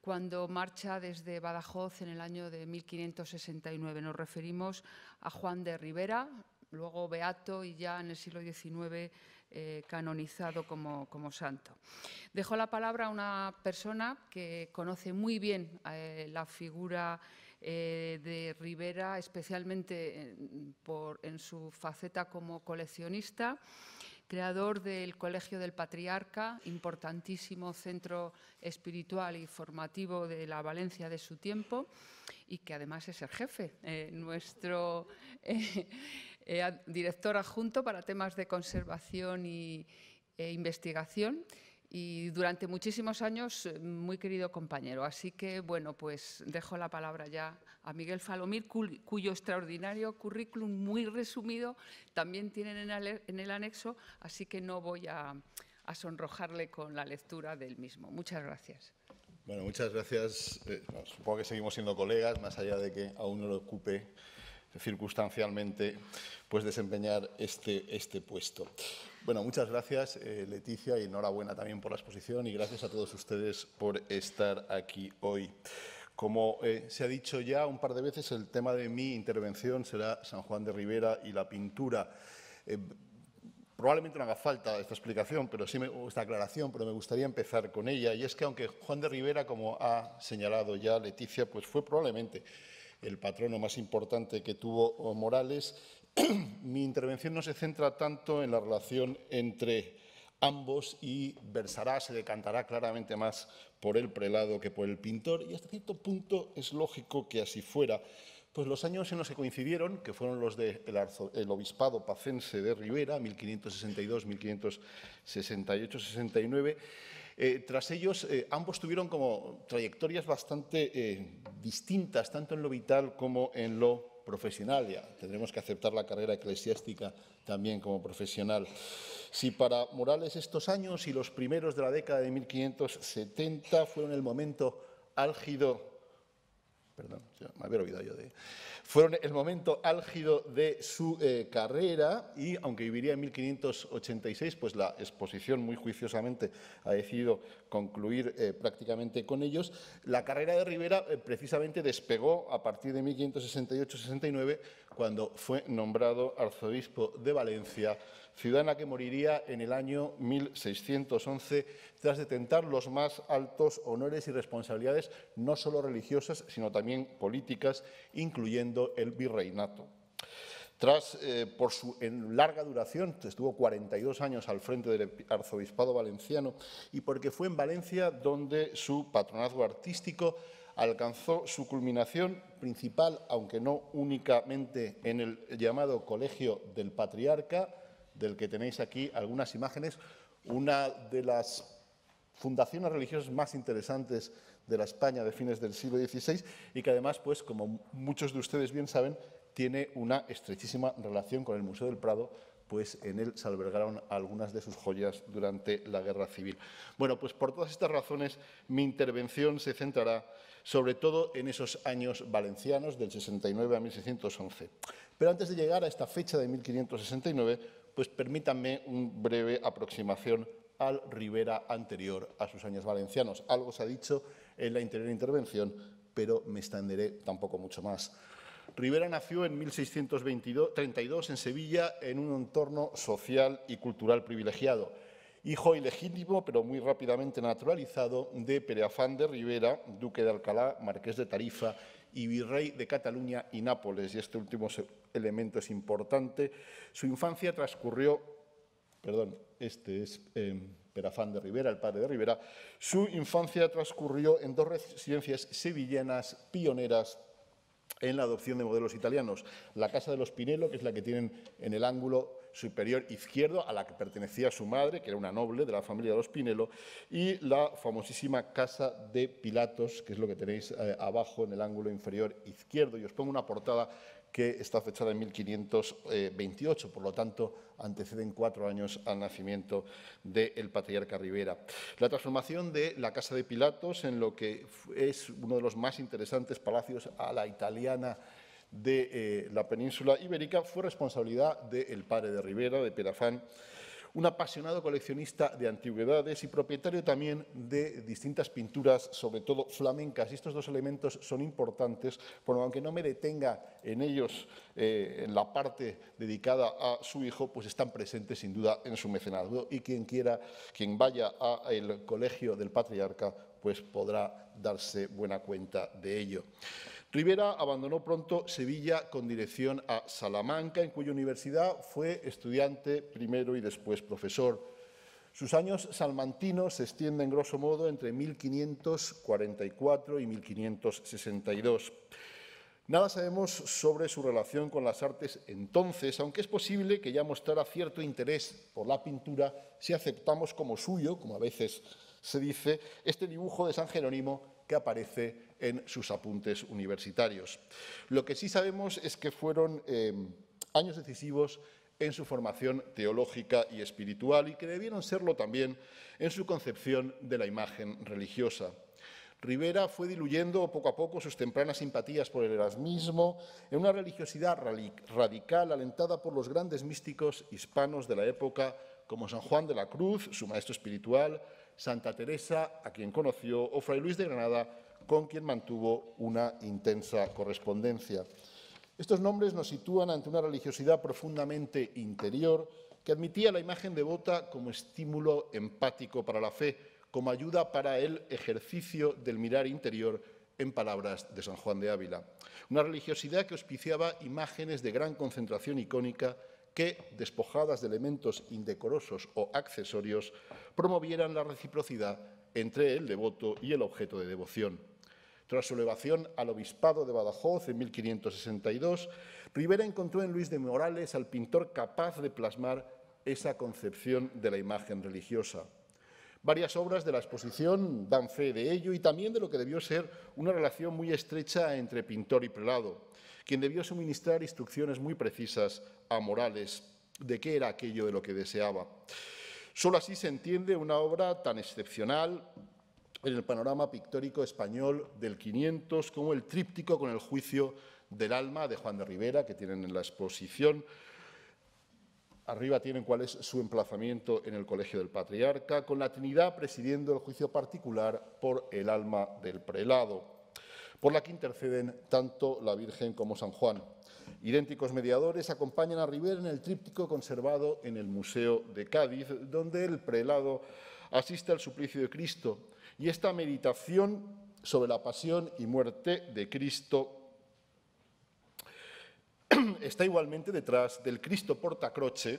Cuando marcha desde Badajoz en el año de 1569. Nos referimos a Juan de Rivera, luego beato y ya en el siglo XIX eh, canonizado como, como, santo. Dejo la palabra a una persona que conoce muy bien eh, la figura eh, de Rivera, especialmente por, en su faceta como coleccionista creador del Colegio del Patriarca, importantísimo centro espiritual y formativo de la Valencia de su tiempo, y que además es el jefe, eh, nuestro eh, eh, director adjunto para temas de conservación e investigación y durante muchísimos años muy querido compañero. Así que, bueno, pues dejo la palabra ya a Miguel Falomir, cuyo extraordinario currículum muy resumido también tienen en el anexo, así que no voy a, sonrojarle con la lectura del mismo. Muchas gracias. Bueno, muchas gracias. Eh, supongo que seguimos siendo colegas, más allá de que aún no lo ocupe circunstancialmente pues desempeñar este, este puesto. Bueno, muchas gracias eh, Leticia y enhorabuena también por la exposición y gracias a todos ustedes por estar aquí hoy. Como eh, se ha dicho ya un par de veces, el tema de mi intervención será San Juan de Rivera y la pintura. Eh, probablemente no haga falta esta explicación, pero sí esta aclaración, pero me gustaría empezar con ella. Y es que aunque Juan de Rivera, como ha señalado ya Leticia, pues fue probablemente el patrono más importante que tuvo Morales, mi intervención no se centra tanto en la relación entre ambos y versará, se decantará claramente más por el prelado que por el pintor, y hasta cierto punto es lógico que así fuera, pues los años en los que coincidieron, que fueron los del obispado pacense de Rivera, 1562, 1568, 69, tras ellos eh, ambos tuvieron como trayectorias bastante eh, distintas, tanto en lo vital como en lo profesional. Ya tendremos que aceptar la carrera eclesiástica también como profesional. Si para Morales estos años y los primeros de la década de 1570 fueron el momento álgido perdón, me había olvidado yo de... Fueron el momento álgido de su eh, carrera y, aunque viviría en 1586, pues la exposición muy juiciosamente ha decidido concluir eh, prácticamente con ellos. La carrera de Rivera eh, precisamente despegó a partir de 1568-69, cuando fue nombrado arzobispo de Valencia ciudad en la que moriría en el año 1611 tras detentar los más altos honores y responsabilidades, no solo religiosas, sino también políticas, incluyendo el virreinato. Tras, eh, por su larga duración, estuvo 42 años al frente del arzobispado valenciano y porque fue en Valencia donde su patronazgo artístico alcanzó su culminación principal, aunque no únicamente en el llamado Colegio del Patriarca, del que tenéis aquí algunas imágenes, una de las fundaciones religiosas más interesantes de la España de fines del siglo XVI y que además, pues, como muchos de ustedes bien saben, tiene una estrechísima relación con el Museo del Prado, pues en él se albergaron algunas de sus joyas durante la Guerra Civil. Bueno, pues por todas estas razones mi intervención se centrará sobre todo en esos años valencianos del 69 a 1611. Pero antes de llegar a esta fecha de 1569, pues permítanme una breve aproximación al Rivera anterior a sus años valencianos. Algo se ha dicho en la anterior intervención, pero me extenderé tampoco mucho más. Rivera nació en 1632 en Sevilla en un entorno social y cultural privilegiado. Hijo ilegítimo, pero muy rápidamente naturalizado, de Pereafán de Rivera, duque de Alcalá, marqués de Tarifa y virrey de Cataluña y Nápoles. Y este último elemento es importante. Su infancia transcurrió, perdón, este es eh, Perafán de Rivera, el padre de Rivera, su infancia transcurrió en dos residencias sevillanas pioneras en la adopción de modelos italianos. La Casa de los Pinelo, que es la que tienen en el ángulo superior izquierdo, a la que pertenecía su madre, que era una noble de la familia de los Pinelo, y la famosísima Casa de Pilatos, que es lo que tenéis eh, abajo en el ángulo inferior izquierdo. Y os pongo una portada que está fechada en 1528, por lo tanto, anteceden cuatro años al nacimiento del patriarca Rivera. La transformación de la Casa de Pilatos en lo que es uno de los más interesantes palacios a la italiana de eh, la península ibérica fue responsabilidad del padre de Rivera, de Perafán, un apasionado coleccionista de antigüedades y propietario también de distintas pinturas, sobre todo flamencas. Estos dos elementos son importantes, porque aunque no me detenga en ellos eh, en la parte dedicada a su hijo, pues están presentes sin duda en su mecenazgo. Y quien quiera, quien vaya al colegio del patriarca, pues podrá darse buena cuenta de ello. Rivera abandonó pronto Sevilla con dirección a Salamanca, en cuya universidad fue estudiante primero y después profesor. Sus años salmantinos se extienden, grosso modo, entre 1544 y 1562. Nada sabemos sobre su relación con las artes entonces, aunque es posible que ya mostrara cierto interés por la pintura si aceptamos como suyo, como a veces se dice, este dibujo de San Jerónimo que aparece en sus apuntes universitarios. Lo que sí sabemos es que fueron eh, años decisivos en su formación teológica y espiritual y que debieron serlo también en su concepción de la imagen religiosa. Rivera fue diluyendo poco a poco sus tempranas simpatías por el erasmismo en una religiosidad radical alentada por los grandes místicos hispanos de la época como San Juan de la Cruz, su maestro espiritual, Santa Teresa, a quien conoció, o Fray Luis de Granada, con quien mantuvo una intensa correspondencia. Estos nombres nos sitúan ante una religiosidad profundamente interior que admitía la imagen devota como estímulo empático para la fe, como ayuda para el ejercicio del mirar interior en palabras de San Juan de Ávila. Una religiosidad que auspiciaba imágenes de gran concentración icónica que, despojadas de elementos indecorosos o accesorios, promovieran la reciprocidad entre el devoto y el objeto de devoción. Tras su elevación al obispado de Badajoz en 1562, Rivera encontró en Luis de Morales al pintor capaz de plasmar esa concepción de la imagen religiosa. Varias obras de la exposición dan fe de ello y también de lo que debió ser una relación muy estrecha entre pintor y prelado, quien debió suministrar instrucciones muy precisas a Morales de qué era aquello de lo que deseaba. Solo así se entiende una obra tan excepcional en el panorama pictórico español del 500 como el tríptico con el juicio del alma de Juan de Rivera, que tienen en la exposición. Arriba tienen cuál es su emplazamiento en el Colegio del Patriarca, con la Trinidad presidiendo el juicio particular por el alma del prelado, por la que interceden tanto la Virgen como San Juan. Idénticos mediadores acompañan a Rivera en el tríptico conservado en el Museo de Cádiz, donde el prelado asiste al suplicio de Cristo. Y esta meditación sobre la pasión y muerte de Cristo está igualmente detrás del Cristo portacroce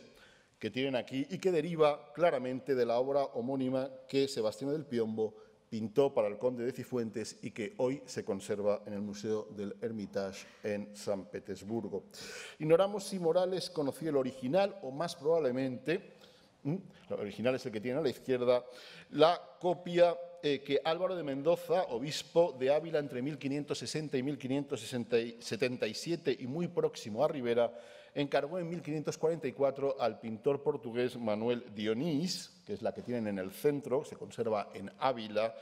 que tienen aquí y que deriva claramente de la obra homónima que Sebastián del Piombo pintó para el conde de Cifuentes y que hoy se conserva en el Museo del Hermitage en San Petersburgo. Ignoramos si Morales conocía el original o más probablemente, el original es el que tiene a la izquierda, la copia eh, que Álvaro de Mendoza, obispo de Ávila entre 1560 y 1577 y muy próximo a Rivera, encargó en 1544 al pintor portugués Manuel Dionís, que es la que tienen en el centro, se conserva en Ávila,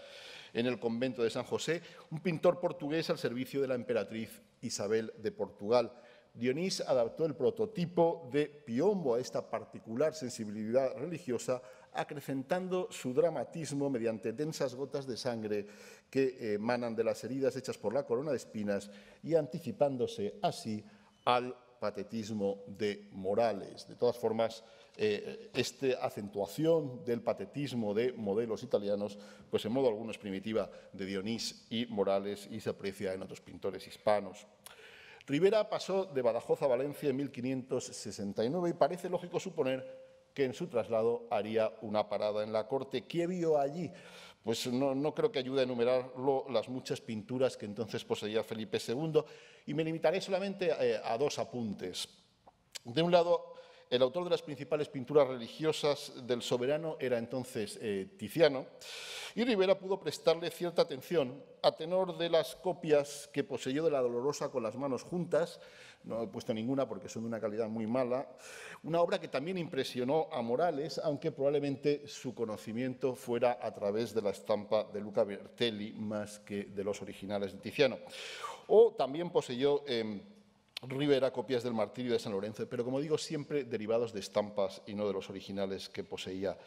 en el convento de San José, un pintor portugués al servicio de la emperatriz Isabel de Portugal. Dionís adaptó el prototipo de Piombo a esta particular sensibilidad religiosa, acrecentando su dramatismo mediante densas gotas de sangre que emanan de las heridas hechas por la corona de espinas y anticipándose así al patetismo de Morales. De todas formas, eh, esta acentuación del patetismo de modelos italianos, pues en modo alguno es primitiva de Dionís y Morales y se aprecia en otros pintores hispanos. Rivera pasó de Badajoz a Valencia en 1569 y parece lógico suponer que en su traslado haría una parada en la corte. ¿Qué vio allí? Pues no, creo que ayude a enumerarlo las muchas pinturas que entonces poseía Felipe II y me limitaré solamente eh, a, dos apuntes. De un lado, el autor de las principales pinturas religiosas del soberano era entonces eh, Tiziano y Rivera pudo prestarle cierta atención a tenor de las copias que poseyó de la Dolorosa con las manos juntas, no he puesto ninguna porque son de una calidad muy mala, una obra que también impresionó a Morales, aunque probablemente su conocimiento fuera a través de la estampa de Luca Bertelli más que de los originales de Tiziano. O también poseyó em, Rivera copias del martirio de San Lorenzo, pero como digo, siempre derivados de estampas y no de los originales que poseía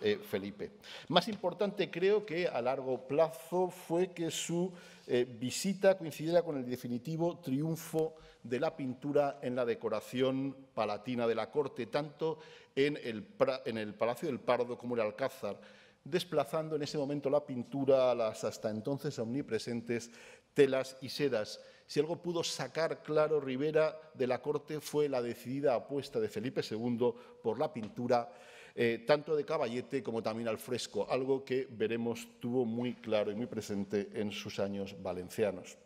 eh, Felipe. Más importante creo que a largo plazo fue que su eh, visita coincidiera con el definitivo triunfo de la pintura en la decoración palatina de la corte, tanto en el, en el Palacio del Pardo como en el Alcázar, desplazando en ese momento la pintura a las hasta entonces omnipresentes telas y sedas. Si algo pudo sacar claro Rivera de la corte fue la decidida apuesta de Felipe II por la pintura, eh, tanto de caballete como también al fresco, algo que veremos tuvo muy claro y muy presente en sus años valencianos.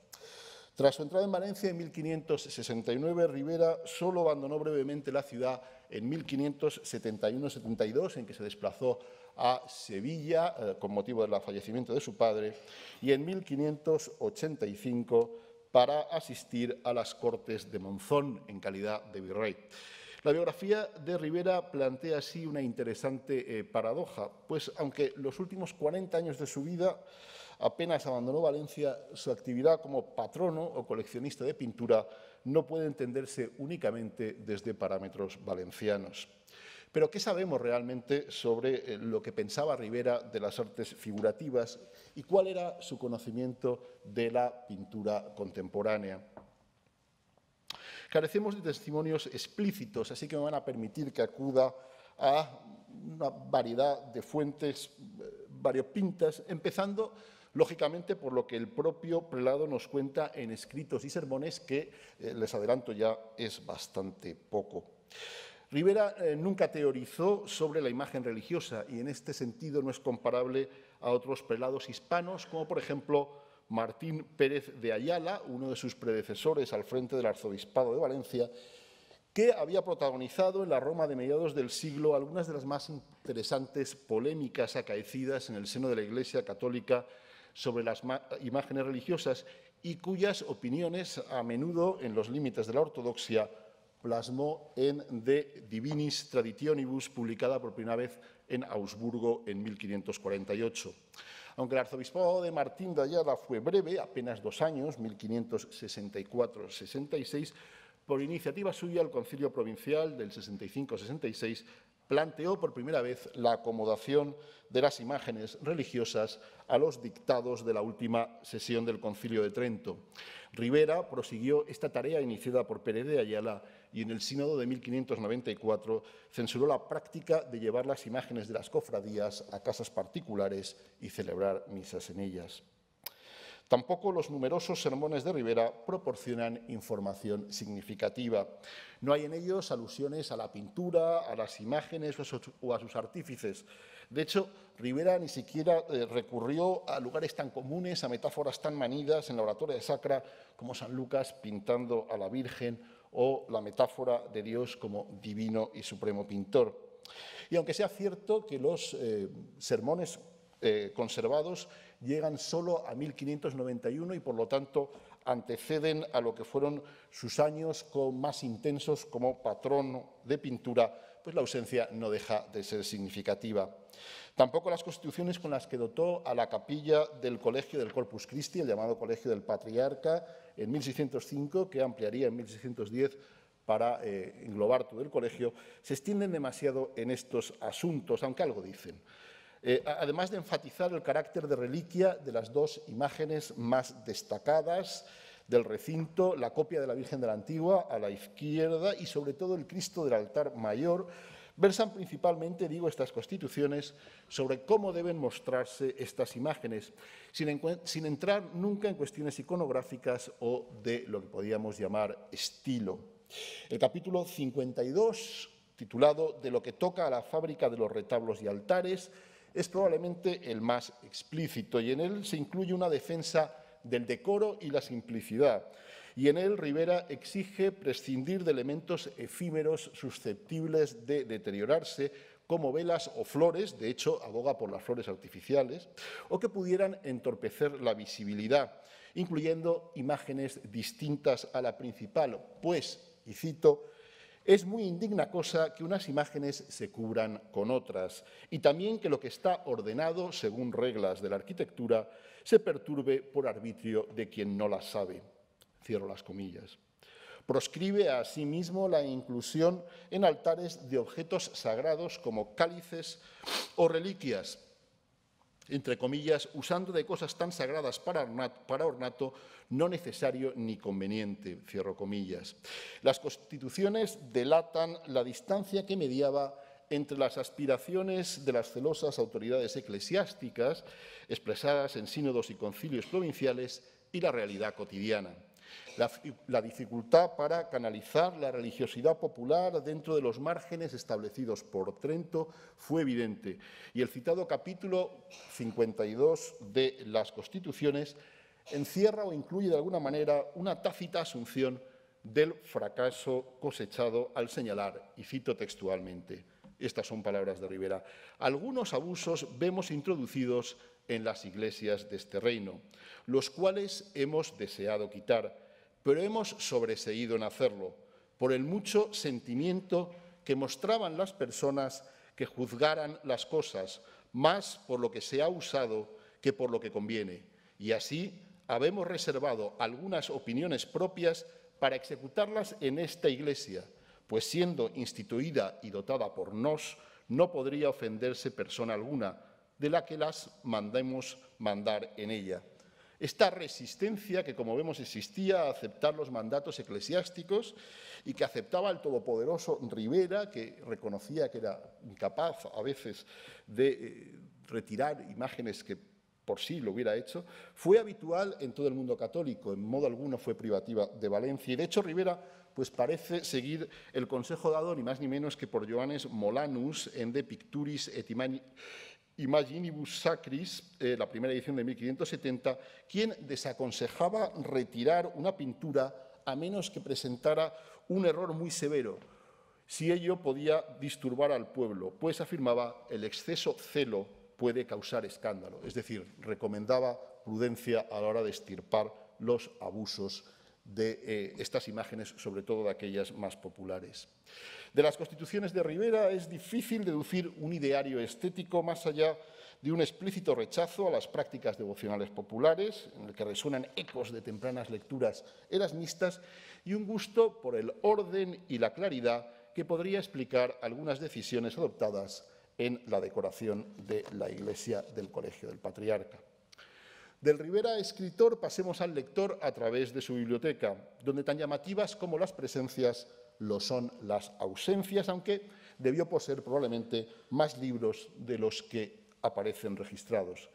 Tras su entrada en Valencia en 1569, Rivera solo abandonó brevemente la ciudad en 1571-72, en que se desplazó a Sevilla eh, con motivo del fallecimiento de su padre, y en 1585 para asistir a las Cortes de Monzón en calidad de virrey. La biografía de Rivera plantea así una interesante eh, paradoja, pues aunque los últimos 40 años de su vida apenas abandonó Valencia, su actividad como patrono o coleccionista de pintura no puede entenderse únicamente desde parámetros valencianos. Pero ¿qué sabemos realmente sobre eh, lo que pensaba Rivera de las artes figurativas y cuál era su conocimiento de la pintura contemporánea? Carecemos de testimonios explícitos, así que me van a permitir que acuda a una variedad de fuentes eh, variopintas, empezando lógicamente por lo que el propio prelado nos cuenta en escritos y sermones, que eh, les adelanto ya es bastante poco. Rivera eh, nunca teorizó sobre la imagen religiosa y en este sentido no es comparable a otros prelados hispanos, como por ejemplo Martín Pérez de Ayala, uno de sus predecesores al frente del arzobispado de Valencia, que había protagonizado en la Roma de mediados del siglo algunas de las más interesantes polémicas acaecidas en el seno de la Iglesia católica sobre las imágenes religiosas y cuyas opiniones, a menudo en los límites de la ortodoxia, plasmó en De Divinis Traditionibus, publicada por primera vez en Augsburgo en 1548. Aunque el arzobispado de Martín de Ayala fue breve, apenas dos años, 1564-66, por iniciativa suya el Concilio Provincial del 65-66 planteó por primera vez la acomodación de las imágenes religiosas a los dictados de la última sesión del Concilio de Trento. Rivera prosiguió esta tarea iniciada por Pérez de Ayala y en el Sínodo de 1594 censuró la práctica de llevar las imágenes de las cofradías a casas particulares y celebrar misas en ellas. Tampoco los numerosos sermones de Rivera proporcionan información significativa. No hay en ellos alusiones a la pintura, a las imágenes o a sus artífices. De hecho, Rivera ni siquiera eh, recurrió a lugares tan comunes, a metáforas tan manidas en la oratoria de Sacra como San Lucas pintando a la Virgen o la metáfora de Dios como divino y supremo pintor. Y aunque sea cierto que los eh, sermones eh, conservados llegan solo a 1591 y por lo tanto anteceden a lo que fueron sus años más intensos como patrón de pintura, pues la ausencia no deja de ser significativa. Tampoco las constituciones con las que dotó a la capilla del Colegio del Corpus Christi, el llamado Colegio del Patriarca, en 1605, que ampliaría en 1610 para eh, englobar todo el colegio, se extienden demasiado en estos asuntos, aunque algo dicen. Eh, además de enfatizar el carácter de reliquia de las dos imágenes más destacadas del recinto, la copia de la Virgen de la Antigua a la izquierda y sobre todo el Cristo del altar mayor, versan principalmente, digo, estas constituciones sobre cómo deben mostrarse estas imágenes, sin, entrar nunca en cuestiones iconográficas o de lo que podríamos llamar estilo. El capítulo 52, titulado De lo que toca a la fábrica de los retablos y altares, es probablemente el más explícito y en él se incluye una defensa del decoro y la simplicidad. Y en él Rivera exige prescindir de elementos efímeros susceptibles de deteriorarse, como velas o flores, de hecho aboga por las flores artificiales, o que pudieran entorpecer la visibilidad, incluyendo imágenes distintas a la principal, pues, y cito, es muy indigna cosa que unas imágenes se cubran con otras y también que lo que está ordenado según reglas de la arquitectura se perturbe por arbitrio de quien no las sabe. Cierro las comillas. Proscribe asimismo la inclusión en altares de objetos sagrados como cálices o reliquias, entre comillas, usando de cosas tan sagradas para ornato, no necesario ni conveniente, cierro comillas. Las constituciones delatan la distancia que mediaba entre las aspiraciones de las celosas autoridades eclesiásticas, expresadas en sínodos y concilios provinciales, y la realidad cotidiana. La, dificultad para canalizar la religiosidad popular dentro de los márgenes establecidos por Trento fue evidente y el citado capítulo 52 de las Constituciones encierra o incluye de alguna manera una tácita asunción del fracaso cosechado al señalar, y cito textualmente, estas son palabras de Rivera, algunos abusos vemos introducidos en las iglesias de este reino, los cuales hemos deseado quitar, pero hemos sobreseído en hacerlo por el mucho sentimiento que mostraban las personas que juzgaran las cosas, más por lo que se ha usado que por lo que conviene. Y así habemos reservado algunas opiniones propias para ejecutarlas en esta Iglesia, pues siendo instituida y dotada por nos, no podría ofenderse persona alguna de la que las mandemos mandar en ella. Esta resistencia que, como vemos, existía a aceptar los mandatos eclesiásticos y que aceptaba el todopoderoso Rivera, que reconocía que era incapaz a veces de eh, retirar imágenes que por sí lo hubiera hecho, fue habitual en todo el mundo católico, en modo alguno fue privativa de Valencia. Y de hecho Rivera pues parece seguir el consejo dado ni más ni menos que por Johannes Molanus en De Picturis et Imaginibus Sacris, eh, la primera edición de 1570, quien desaconsejaba retirar una pintura a menos que presentara un error muy severo, si ello podía disturbar al pueblo, pues afirmaba el exceso celo puede causar escándalo, es decir, recomendaba prudencia a la hora de estirpar los abusos de eh, estas imágenes, sobre todo de aquellas más populares. De las constituciones de Rivera es difícil deducir un ideario estético más allá de un explícito rechazo a las prácticas devocionales populares, en el que resuenan ecos de tempranas lecturas erasmistas, y un gusto por el orden y la claridad que podría explicar algunas decisiones adoptadas en la decoración de la iglesia del Colegio del Patriarca. Del Rivera escritor pasemos al lector a través de su biblioteca, donde tan llamativas como las presencias lo son las ausencias, aunque debió poseer probablemente más libros de los que aparecen registrados.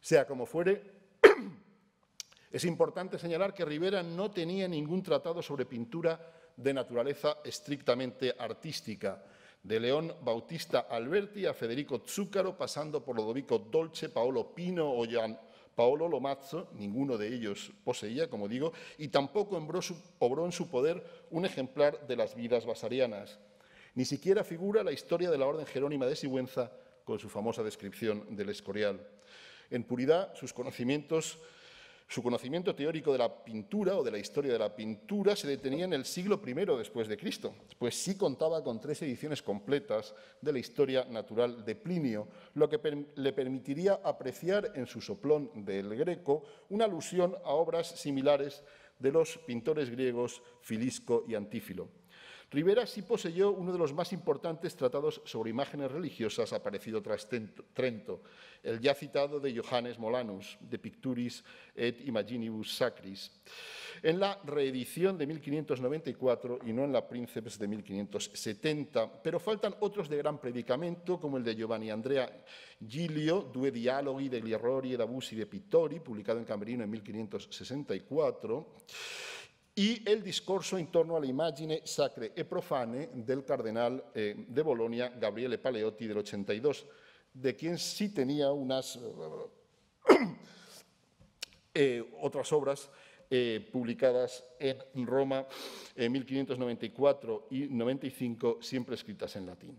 Sea como fuere, es importante señalar que Rivera no tenía ningún tratado sobre pintura de naturaleza estrictamente artística, de León Bautista Alberti a Federico Zúcaro, pasando por Lodovico Dolce, Paolo Pino o Paolo Lomazzo, ninguno de ellos poseía, como digo, y tampoco obró en su poder un ejemplar de las vidas basarianas. Ni siquiera figura la historia de la Orden Jerónima de Sigüenza con su famosa descripción del Escorial. En puridad, sus conocimientos su conocimiento teórico de la pintura o de la historia de la pintura se detenía en el siglo I después de Cristo, pues sí contaba con tres ediciones completas de la historia natural de Plinio, lo que le permitiría apreciar en su soplón del Greco una alusión a obras similares de los pintores griegos Filisco y Antífilo. Rivera sí poseyó uno de los más importantes tratados sobre imágenes religiosas aparecido tras Trento, el ya citado de Johannes Molanus, De Picturis et Imaginibus Sacris, en la reedición de 1594 y no en la Princeps de 1570, pero faltan otros de gran predicamento, como el de Giovanni Andrea Giglio, Due Dialoghi degli errori ed abusi de Pittori, publicado en Camerino en 1564, y el discurso en torno a la imagen sacre e profane del cardenal eh, de Bolonia, Gabriele Paleotti, del 82, de quien sí tenía unas eh, otras obras eh, publicadas en Roma en 1594 y 95, siempre escritas en latín.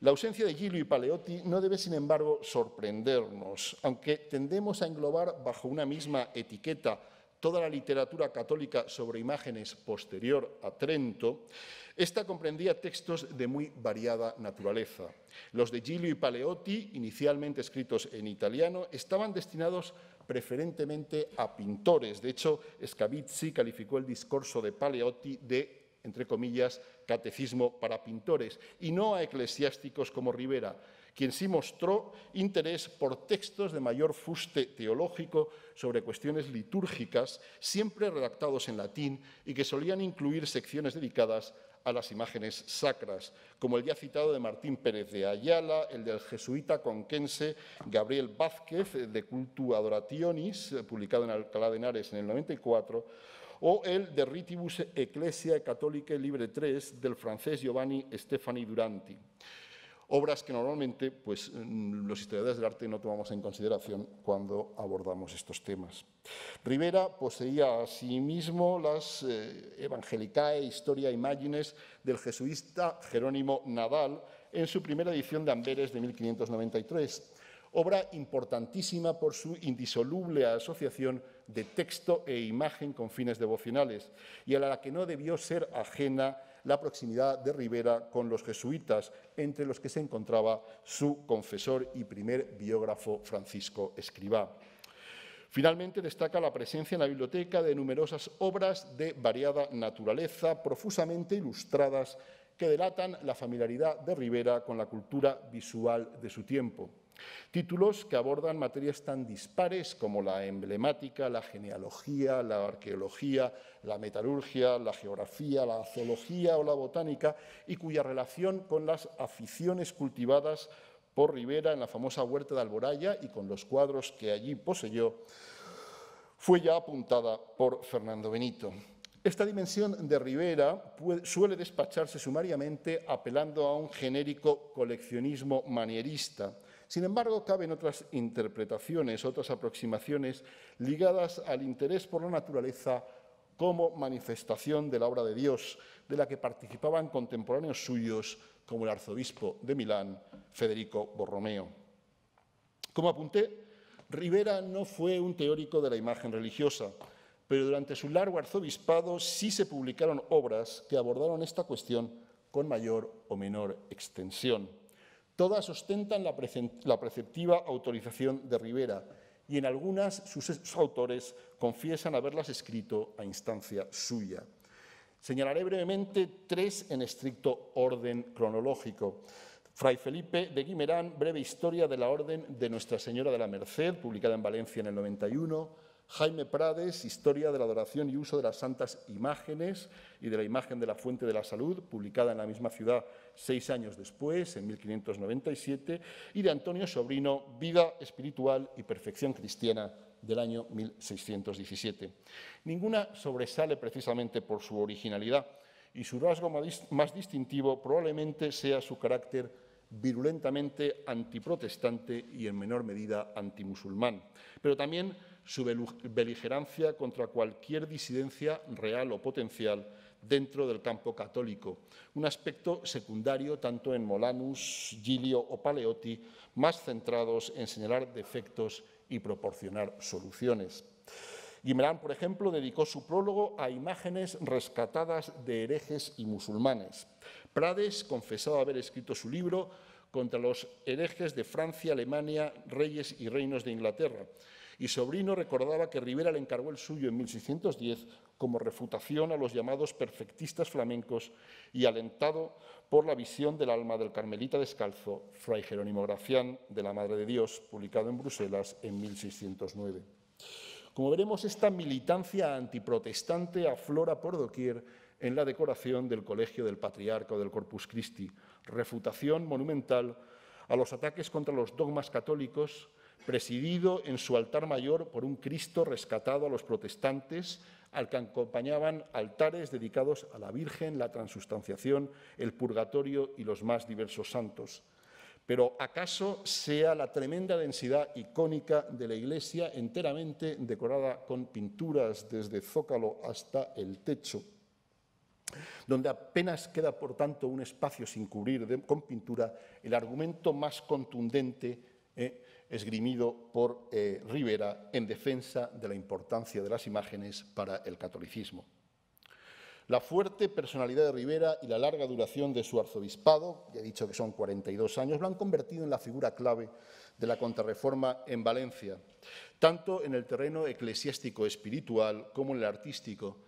La ausencia de Giglio y Paleotti no debe, sin embargo, sorprendernos, aunque tendemos a englobar bajo una misma etiqueta toda la literatura católica sobre imágenes posterior a Trento, esta comprendía textos de muy variada naturaleza. Los de Giglio y Paleotti, inicialmente escritos en italiano, estaban destinados preferentemente a pintores. De hecho, Scavizzi calificó el discurso de Paleotti de, entre comillas, catecismo para pintores, y no a eclesiásticos como Rivera, quien sí mostró interés por textos de mayor fuste teológico sobre cuestiones litúrgicas, siempre redactados en latín y que solían incluir secciones dedicadas a las imágenes sacras, como el ya citado de Martín Pérez de Ayala, el del jesuita conquense Gabriel Vázquez, de Cultu Adorationis, publicado en Alcalá de Henares en el 94, o el de Ritibus Ecclesiae Catholicae Libre 3 del francés Giovanni Stefani Duranti obras que normalmente pues, mm, los historiadores del arte no tomamos en consideración cuando abordamos estos temas. Rivera poseía asimismo las eh, Evangelicae Historia Imagines del jesuita Jerónimo Nadal en su primera edición de Amberes de 1593, obra importantísima por su indisoluble asociación de texto e imagen con fines devocionales y a la que no debió ser ajena la proximidad de Rivera con los jesuitas, entre los que se encontraba su confesor y primer biógrafo Francisco Escribá. Finalmente, destaca la presencia en la biblioteca de numerosas obras de variada naturaleza, profusamente ilustradas, que delatan la familiaridad de Rivera con la cultura visual de su tiempo. Títulos que abordan materias tan dispares como la emblemática, la genealogía, la arqueología, la metalurgia, la geografía, la zoología o la botánica y cuya relación con las aficiones cultivadas por Rivera en la famosa huerta de Alboraya y con los cuadros que allí poseyó fue ya apuntada por Fernando Benito. Esta dimensión de Rivera suele despacharse sumariamente apelando a un genérico coleccionismo manierista, sin embargo, caben otras interpretaciones, otras aproximaciones ligadas al interés por la naturaleza como manifestación de la obra de Dios, de la que participaban contemporáneos suyos como el arzobispo de Milán, Federico Borromeo. Como apunté, Rivera no fue un teórico de la imagen religiosa, pero durante su largo arzobispado sí se publicaron obras que abordaron esta cuestión con mayor o menor extensión. Todas ostentan la, preceptiva autorización de Rivera y en algunas sus, autores confiesan haberlas escrito a instancia suya. Señalaré brevemente tres en estricto orden cronológico. Fray Felipe de Guimerán, breve historia de la Orden de Nuestra Señora de la Merced, publicada en Valencia en el 91. Jaime Prades, Historia de la adoración y uso de las santas imágenes y de la imagen de la fuente de la salud, publicada en la misma ciudad seis años después, en 1597, y de Antonio Sobrino, Vida espiritual y perfección cristiana, del año 1617. Ninguna sobresale precisamente por su originalidad y su rasgo más distintivo probablemente sea su carácter virulentamente antiprotestante y en menor medida antimusulmán, pero también su beligerancia contra cualquier disidencia real o potencial dentro del campo católico, un aspecto secundario tanto en Molanus, Gilio o Paleotti, más centrados en señalar defectos y proporcionar soluciones. Guimerán, por ejemplo, dedicó su prólogo a imágenes rescatadas de herejes y musulmanes. Prades confesaba haber escrito su libro contra los herejes de Francia, Alemania, reyes y reinos de Inglaterra, y Sobrino recordaba que Rivera le encargó el suyo en 1610 como refutación a los llamados perfectistas flamencos y alentado por la visión del alma del carmelita descalzo, Fray Jerónimo Gracián, de la Madre de Dios, publicado en Bruselas en 1609. Como veremos, esta militancia antiprotestante aflora por doquier en la decoración del Colegio del Patriarca del Corpus Christi, refutación monumental a los ataques contra los dogmas católicos, presidido en su altar mayor por un Cristo rescatado a los protestantes, al que acompañaban altares dedicados a la Virgen, la transustanciación, el purgatorio y los más diversos santos. Pero acaso sea la tremenda densidad icónica de la iglesia enteramente decorada con pinturas desde zócalo hasta el techo, donde apenas queda, por tanto, un espacio sin cubrir con pintura, el argumento más contundente eh, esgrimido por eh, Rivera en defensa de la importancia de las imágenes para el catolicismo. La fuerte personalidad de Rivera y la larga duración de su arzobispado, ya he dicho que son 42 años, lo han convertido en la figura clave de la contrarreforma en Valencia, tanto en el terreno eclesiástico espiritual como en el artístico.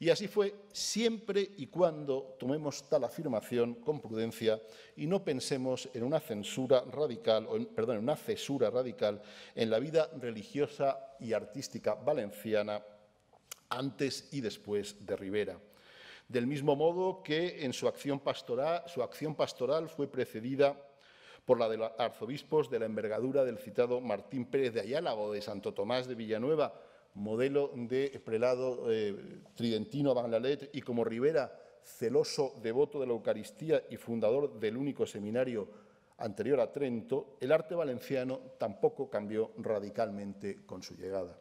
Y así fue siempre y cuando tomemos tal afirmación con prudencia y no pensemos en una censura radical, perdón, en una cesura radical en la vida religiosa y artística valenciana antes y después de Rivera. Del mismo modo que en su acción pastoral, su acción pastoral fue precedida por la de los arzobispos de la envergadura del citado Martín Pérez de Ayala o de Santo Tomás de Villanueva, modelo de prelado eh, tridentino Banglalet, y como Rivera, celoso devoto de la Eucaristía y fundador del único seminario anterior a Trento, el arte valenciano tampoco cambió radicalmente con su llegada.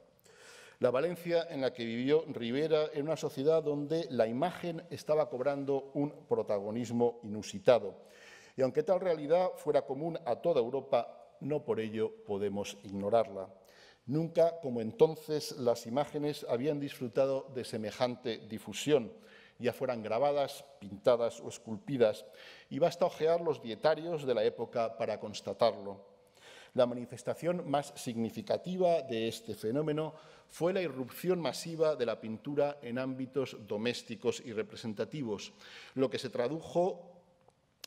La Valencia en la que vivió Rivera era una sociedad donde la imagen estaba cobrando un protagonismo inusitado. Y aunque tal realidad fuera común a toda Europa, no por ello podemos ignorarla. Nunca como entonces las imágenes habían disfrutado de semejante difusión, ya fueran grabadas, pintadas o esculpidas, y basta ojear los dietarios de la época para constatarlo. La manifestación más significativa de este fenómeno fue la irrupción masiva de la pintura en ámbitos domésticos y representativos, lo que se tradujo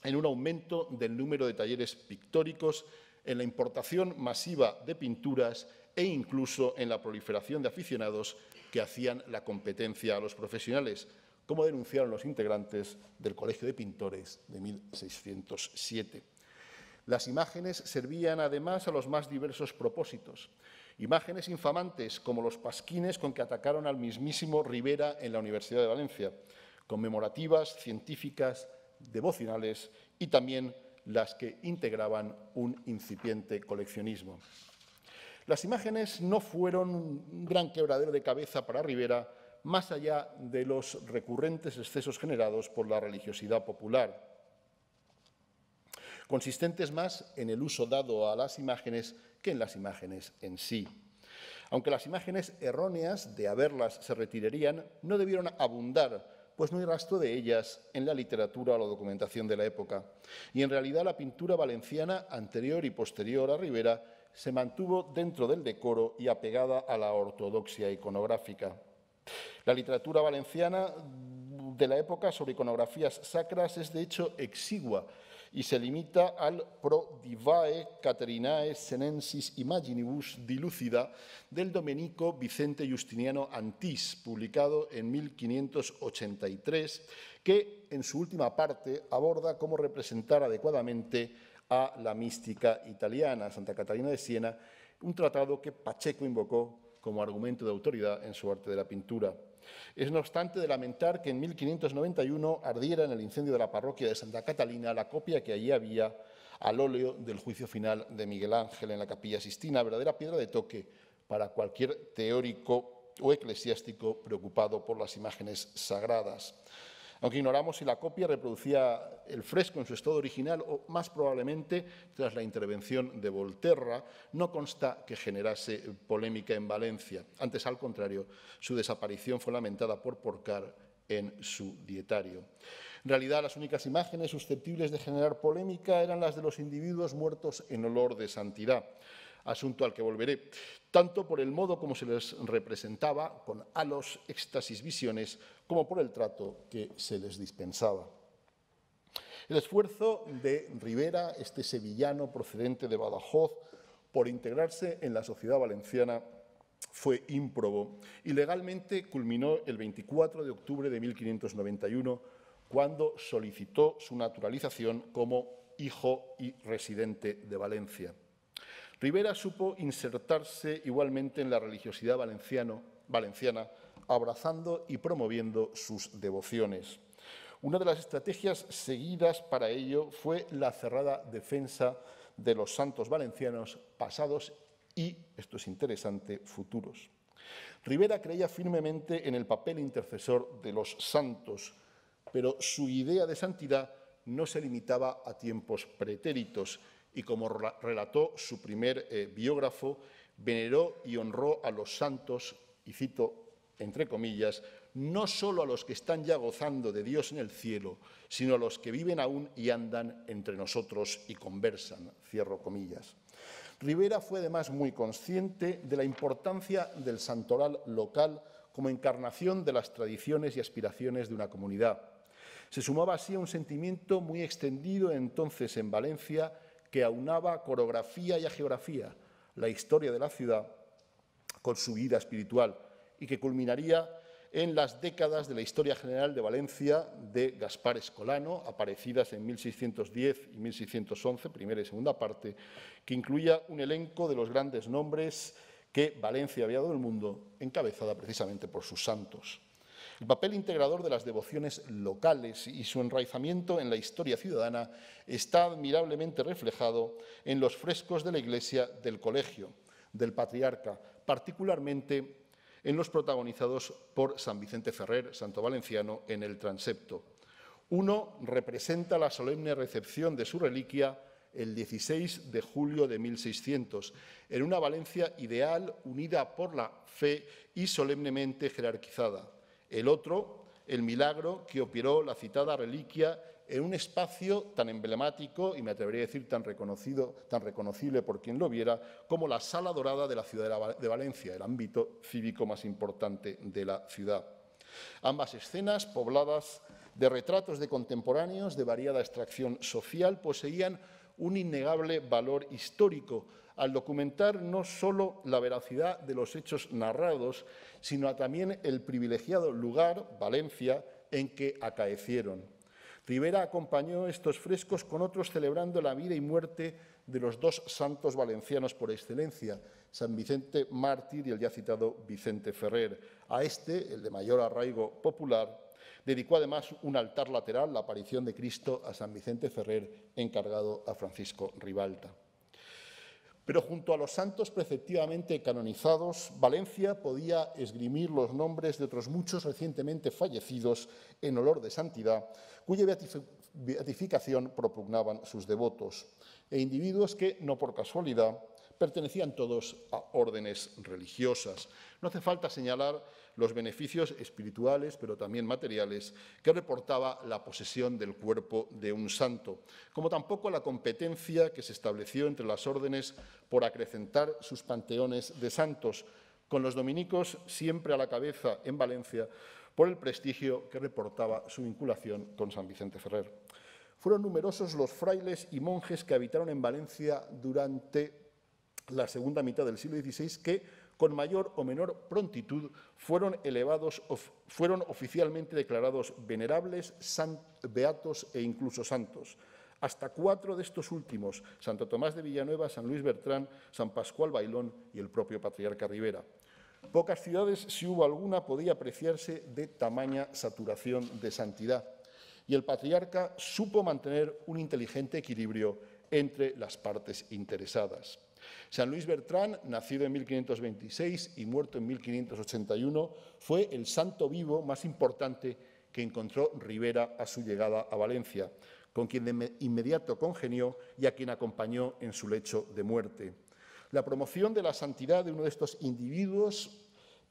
en un aumento del número de talleres pictóricos, en la importación masiva de pinturas e incluso en la proliferación de aficionados que hacían la competencia a los profesionales, como denunciaron los integrantes del Colegio de Pintores de 1607. Las imágenes servían además a los más diversos propósitos. Imágenes infamantes como los pasquines con que atacaron al mismísimo Rivera en la Universidad de Valencia, conmemorativas, científicas, devocionales y también las que integraban un incipiente coleccionismo. Las imágenes no fueron un gran quebradero de cabeza para Rivera, más allá de los recurrentes excesos generados por la religiosidad popular, consistentes más en el uso dado a las imágenes que en las imágenes en sí. Aunque las imágenes erróneas de haberlas se retirarían, no debieron abundar, pues no hay rastro de ellas en la literatura o la documentación de la época. Y en realidad la pintura valenciana anterior y posterior a Rivera se mantuvo dentro del decoro y apegada a la ortodoxia iconográfica. La literatura valenciana de la época sobre iconografías sacras es de hecho exigua y se limita al Pro Divae Caterinae Senensis Imaginibus Dilucida del domenico Vicente Justiniano Antís, publicado en 1583, que en su última parte aborda cómo representar adecuadamente a la mística italiana, Santa Catalina de Siena, un tratado que Pacheco invocó como argumento de autoridad en su arte de la pintura. Es no obstante de lamentar que en 1591 ardiera en el incendio de la parroquia de Santa Catalina la copia que allí había al óleo del juicio final de Miguel Ángel en la capilla Sistina, verdadera piedra de toque para cualquier teórico o eclesiástico preocupado por las imágenes sagradas aunque ignoramos si la copia reproducía el fresco en su estado original o, más probablemente, tras la intervención de Volterra, no consta que generase polémica en Valencia. Antes, al contrario, su desaparición fue lamentada por Porcar en su dietario. En realidad, las únicas imágenes susceptibles de generar polémica eran las de los individuos muertos en olor de santidad asunto al que volveré, tanto por el modo como se les representaba, con halos, éxtasis, visiones, como por el trato que se les dispensaba. El esfuerzo de Rivera, este sevillano procedente de Badajoz, por integrarse en la sociedad valenciana fue ímprobo y legalmente culminó el 24 de octubre de 1591, cuando solicitó su naturalización como hijo y residente de Valencia. Rivera supo insertarse igualmente en la religiosidad valenciana, abrazando y promoviendo sus devociones. Una de las estrategias seguidas para ello fue la cerrada defensa de los santos valencianos pasados y, esto es interesante, futuros. Rivera creía firmemente en el papel intercesor de los santos, pero su idea de santidad no se limitaba a tiempos pretéritos, y como relató su primer eh, biógrafo, veneró y honró a los santos, y cito entre comillas, no solo a los que están ya gozando de Dios en el cielo, sino a los que viven aún y andan entre nosotros y conversan. Cierro comillas. Rivera fue además muy consciente de la importancia del santoral local como encarnación de las tradiciones y aspiraciones de una comunidad. Se sumaba así a un sentimiento muy extendido entonces en Valencia que aunaba coreografía y geografía, la historia de la ciudad con su vida espiritual y que culminaría en las décadas de la historia general de Valencia de Gaspar Escolano, aparecidas en 1610 y 1611, primera y segunda parte, que incluía un elenco de los grandes nombres que Valencia había dado al mundo, encabezada precisamente por sus santos. El papel integrador de las devociones locales y su enraizamiento en la historia ciudadana está admirablemente reflejado en los frescos de la iglesia del colegio, del patriarca, particularmente en los protagonizados por San Vicente Ferrer, santo valenciano, en el transepto. Uno representa la solemne recepción de su reliquia el 16 de julio de 1600, en una Valencia ideal unida por la fe y solemnemente jerarquizada. El otro, el milagro que operó la citada reliquia en un espacio tan emblemático y me atrevería a decir tan reconocido, tan reconocible por quien lo viera, como la Sala Dorada de la ciudad de Valencia, el ámbito cívico más importante de la ciudad. Ambas escenas, pobladas de retratos de contemporáneos de variada extracción social, poseían un innegable valor histórico al documentar no solo la veracidad de los hechos narrados, sino también el privilegiado lugar, Valencia, en que acaecieron. Rivera acompañó estos frescos con otros celebrando la vida y muerte de los dos santos valencianos por excelencia, San Vicente Mártir y el ya citado Vicente Ferrer. A este, el de mayor arraigo popular, dedicó además un altar lateral, la aparición de Cristo, a San Vicente Ferrer, encargado a Francisco Ribalta. Pero junto a los santos preceptivamente canonizados, Valencia podía esgrimir los nombres de otros muchos recientemente fallecidos en olor de santidad, cuya beatificación propugnaban sus devotos, e individuos que, no por casualidad, pertenecían todos a órdenes religiosas. No hace falta señalar los beneficios espirituales, pero también materiales, que reportaba la posesión del cuerpo de un santo, como tampoco la competencia que se estableció entre las órdenes por acrecentar sus panteones de santos, con los dominicos siempre a la cabeza en Valencia por el prestigio que reportaba su vinculación con San Vicente Ferrer. Fueron numerosos los frailes y monjes que habitaron en Valencia durante la segunda mitad del siglo XVI que con mayor o menor prontitud, fueron elevados, fueron oficialmente declarados venerables, beatos e incluso santos. Hasta cuatro de estos últimos, Santo Tomás de Villanueva, San Luis Bertrán, San Pascual Bailón y el propio Patriarca Rivera. Pocas ciudades, si hubo alguna, podía apreciarse de tamaña saturación de santidad. Y el patriarca supo mantener un inteligente equilibrio entre las partes interesadas. San Luis Bertrán, nacido en 1526 y muerto en 1581, fue el santo vivo más importante que encontró Rivera a su llegada a Valencia, con quien de inmediato congenió y a quien acompañó en su lecho de muerte. La promoción de la santidad de uno de estos individuos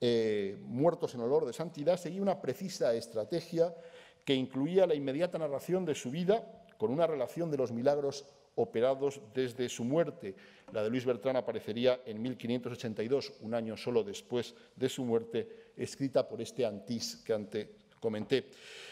eh, muertos en olor de santidad seguía una precisa estrategia que incluía la inmediata narración de su vida con una relación de los milagros operados desde su muerte. La de Luis Bertrán aparecería en 1582, un año solo después de su muerte, escrita por este Antís que antes comenté.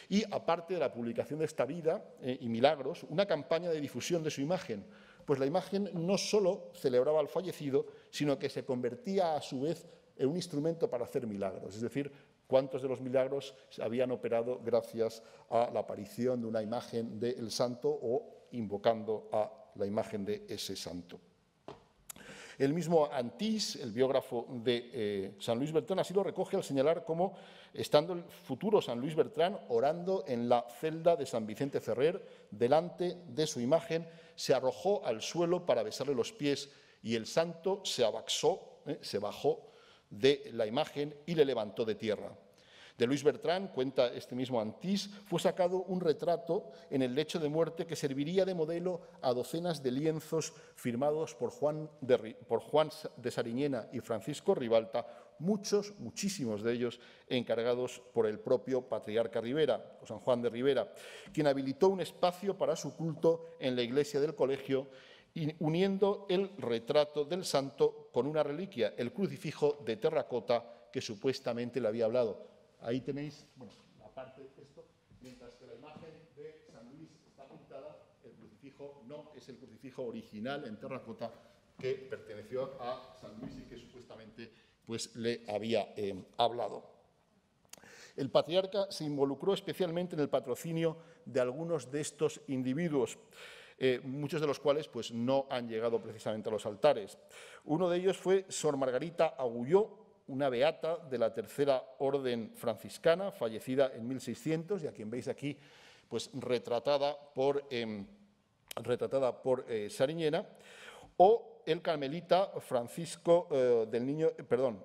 Y aparte de la publicación de esta vida eh, y milagros, una campaña de difusión de su imagen, pues la imagen no solo celebraba al fallecido, sino que se convertía a su vez en un instrumento para hacer milagros, es decir, cuántos de los milagros se habían operado gracias a la aparición de una imagen del santo o invocando a la imagen de ese santo. El mismo Antís, el biógrafo de eh, San Luis Bertrán, así lo recoge al señalar cómo, estando el futuro San Luis Bertrán orando en la celda de San Vicente Ferrer, delante de su imagen, se arrojó al suelo para besarle los pies y el santo se abaxó, eh, se bajó de la imagen y le levantó de tierra. De Luis Bertrán, cuenta este mismo Antís, fue sacado un retrato en el lecho de muerte que serviría de modelo a docenas de lienzos firmados por Juan de, Sariñena y Francisco Ribalta, muchos, muchísimos de ellos encargados por el propio patriarca Rivera, o San Juan de Rivera, quien habilitó un espacio para su culto en la iglesia del colegio uniendo el retrato del santo con una reliquia, el crucifijo de terracota que supuestamente le había hablado. Ahí tenéis, bueno, la parte de esto, mientras que la imagen de San Luis está pintada, el crucifijo no es el crucifijo original en terracota que perteneció a San Luis y que supuestamente pues, le había eh, hablado. El patriarca se involucró especialmente en el patrocinio de algunos de estos individuos. Eh, muchos de los cuales pues, no han llegado precisamente a los altares. Uno de ellos fue Sor Margarita Agulló, una beata de la tercera orden franciscana, fallecida en 1600, y a quien veis aquí pues, retratada por, em, retratada por eh, Sariñena, o el carmelita Francisco eh, del Niño, perdón,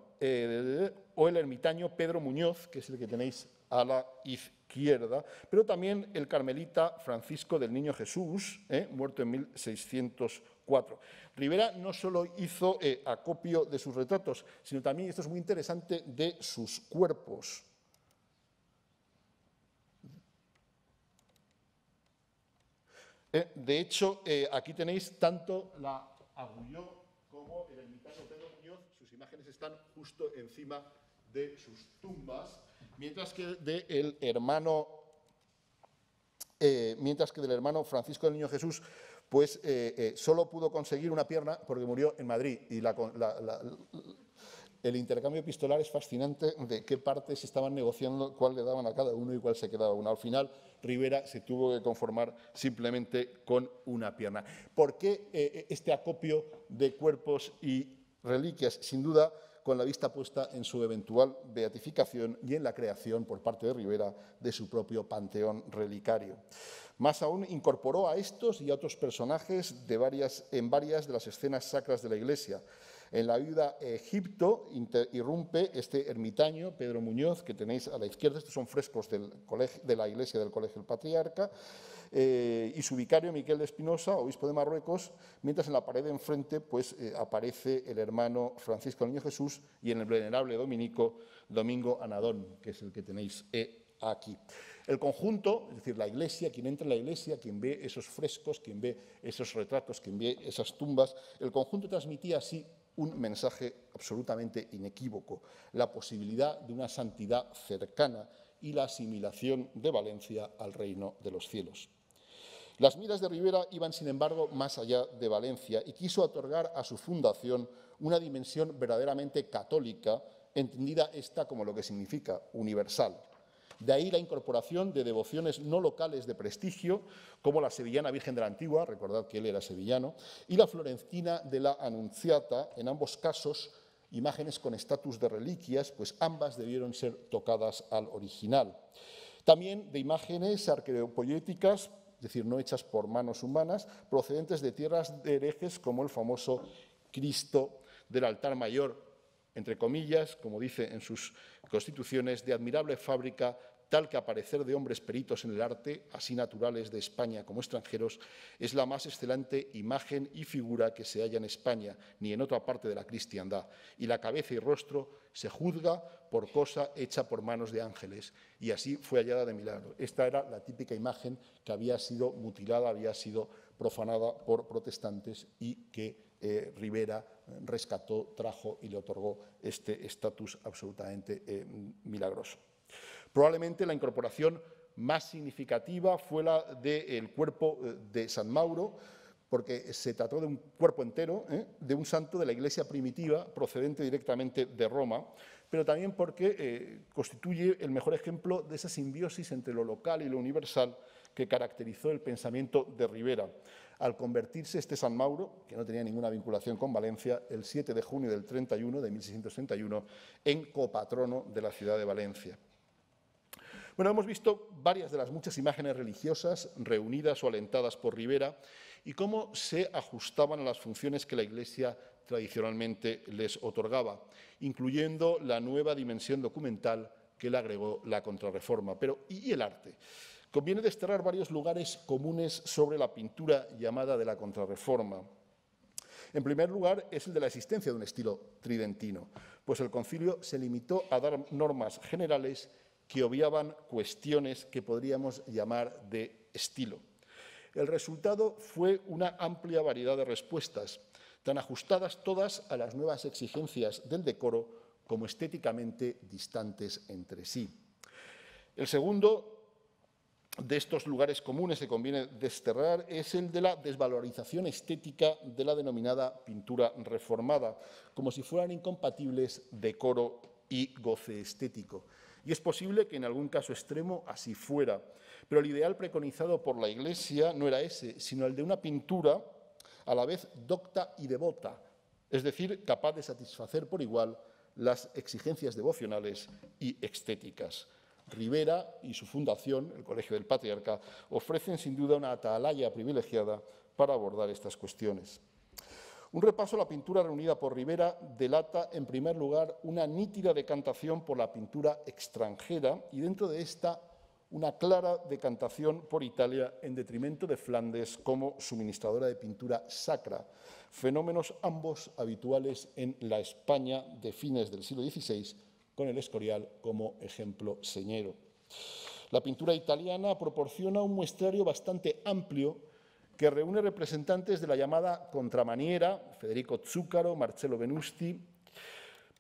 o el ermitaño Pedro Muñoz, que es el que tenéis a la izquierda, pero también el carmelita Francisco del Niño Jesús, ¿eh? muerto en 1604. Rivera no solo hizo eh, acopio de sus retratos, sino también, esto es muy interesante, de sus cuerpos. Eh, de hecho, aquí tenéis tanto la Agulló como el ermitaño Pedro Muñoz, sus imágenes están justo encima de sus tumbas mientras que del hermano, eh, mientras que del hermano Francisco del Niño Jesús, pues eh, eh, solo pudo conseguir una pierna porque murió en Madrid. Y el intercambio epistolar es fascinante de qué partes estaban negociando, cuál le daban a cada uno y cuál se quedaba uno. Al final, Rivera se tuvo que conformar simplemente con una pierna. ¿Por qué este acopio de cuerpos y reliquias? Sin duda, con la vista puesta en su eventual beatificación y en la creación por parte de Rivera de su propio panteón relicario. Más aún, incorporó a estos y a otros personajes de varias, en varias de las escenas sacras de la Iglesia. En la viuda Egipto irrumpe este ermitaño, Pedro Muñoz, que tenéis a la izquierda. Estos son frescos de la iglesia del Colegio del Patriarca. Eh, y su vicario, Miquel de Espinosa, obispo de Marruecos, mientras en la pared de enfrente pues, eh, aparece el hermano Francisco Niño Jesús y en el venerable dominico Domingo Anadón, que es el que tenéis eh, aquí. El conjunto, es decir, la iglesia, quien entra en la iglesia, quien ve esos frescos, quien ve esos retratos, quien ve esas tumbas, el conjunto transmitía así un mensaje absolutamente inequívoco, la posibilidad de una santidad cercana y la asimilación de Valencia al reino de los cielos. Las miras de Rivera iban, sin embargo, más allá de Valencia y quiso otorgar a su fundación una dimensión verdaderamente católica, entendida esta como lo que significa universal. De ahí la incorporación de devociones no locales de prestigio, como la sevillana Virgen de la Antigua, recordad que él era sevillano, y la florentina de la Anunciata, en ambos casos imágenes con estatus de reliquias, pues ambas debieron ser tocadas al original. También de imágenes arqueopoéticas es decir, no hechas por manos humanas, procedentes de tierras de herejes como el famoso Cristo del altar mayor, entre comillas, como dice en sus constituciones, de admirable fábrica tal que aparecer de hombres peritos en el arte, así naturales de España como extranjeros, es la más excelente imagen y figura que se halla en España, ni en otra parte de la cristiandad, y la cabeza y rostro se juzga por cosa hecha por manos de ángeles, y así fue hallada de milagro. Esta era la típica imagen que había sido mutilada, había sido profanada por protestantes y que eh, Rivera rescató, trajo y le otorgó este estatus absolutamente eh, milagroso. Probablemente la incorporación más significativa fue la del cuerpo eh, de San Mauro, porque se trató de un cuerpo entero, ¿eh? de un santo de la iglesia primitiva, procedente directamente de Roma, pero también porque eh, constituye el mejor ejemplo de esa simbiosis entre lo local y lo universal que caracterizó el pensamiento de Rivera. Al convertirse este San Mauro, que no tenía ninguna vinculación con Valencia, el 7 de junio del 31 de 1631, en copatrono de la ciudad de Valencia. Bueno, hemos visto varias de las muchas imágenes religiosas reunidas o alentadas por Rivera y cómo se ajustaban a las funciones que la Iglesia tradicionalmente les otorgaba, incluyendo la nueva dimensión documental que le agregó la contrarreforma. Pero, ¿y el arte? Conviene desterrar varios lugares comunes sobre la pintura llamada de la contrarreforma. En primer lugar, es el de la existencia de un estilo tridentino, pues el concilio se limitó a dar normas generales que obviaban cuestiones que podríamos llamar de estilo. El resultado fue una amplia variedad de respuestas, tan ajustadas todas a las nuevas exigencias del decoro como estéticamente distantes entre sí. El segundo de estos lugares comunes que conviene desterrar es el de la desvalorización estética de la denominada pintura reformada, como si fueran incompatibles decoro y goce estético. Y es posible que en algún caso extremo así fuera, pero el ideal preconizado por la Iglesia no era ese, sino el de una pintura a la vez docta y devota, es decir, capaz de satisfacer por igual las exigencias devocionales y estéticas. Rivera y su fundación, el Colegio del Patriarca, ofrecen sin duda una atalaya privilegiada para abordar estas cuestiones. Un repaso a la pintura reunida por Rivera delata, en primer lugar, una nítida decantación por la pintura extranjera y dentro de esta una clara decantación por Italia en detrimento de Flandes como suministradora de pintura sacra, fenómenos ambos habituales en la España de fines del siglo XVI con el Escorial como ejemplo señero. La pintura italiana proporciona un muestrario bastante amplio que reúne representantes de la llamada contramaniera, Federico Zuccaro, Marcello Venusti,